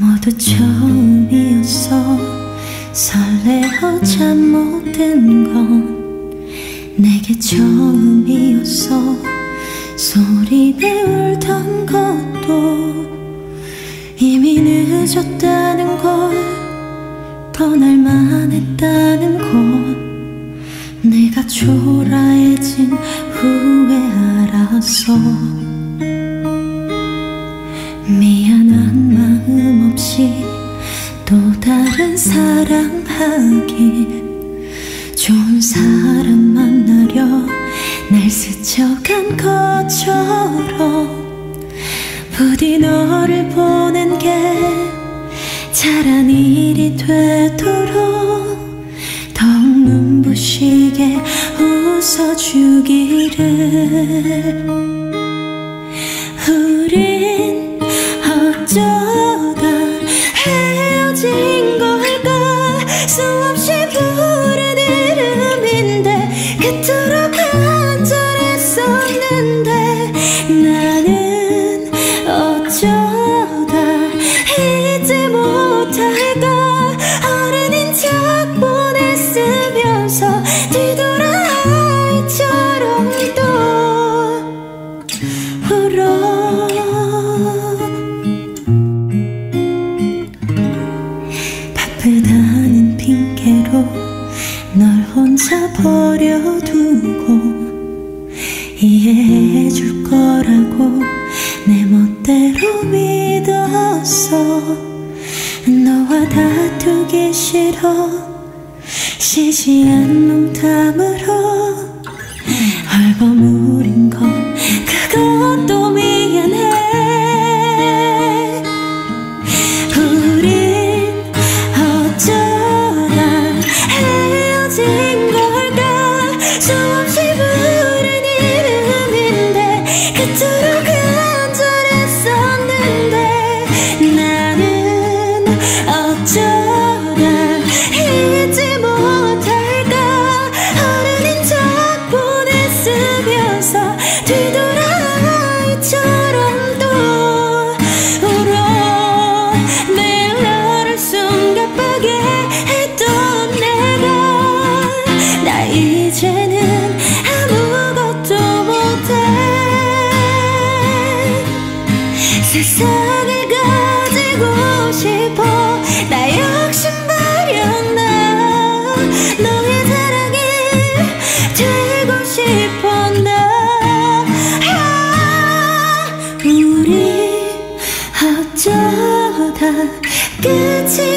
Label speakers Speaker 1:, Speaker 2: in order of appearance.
Speaker 1: 모두 처음이었어 설레어 잠 못 든 건 내게 처음이었어 소리내 울던 것도 이미 늦었다는 걸 떠날 만 했다는 건 내가 초라해진 후에 알았어 다른 사랑하기 좋은 사람 만나려 날 스쳐간 것처럼 부디 너를 보낸 게 잘한 일이 되도록 더욱 눈부시게 웃어주기를 이름 혼자 버려두고 이해해줄 거라고 내 멋대로 믿었어 너와 다투기 싫어 시시한 농담으로 헐버무 세상을 가지고 싶어. 나 욕심 부렸나? 너의 사랑이 되고 싶어 나? 아, 우리 어쩌다 끝이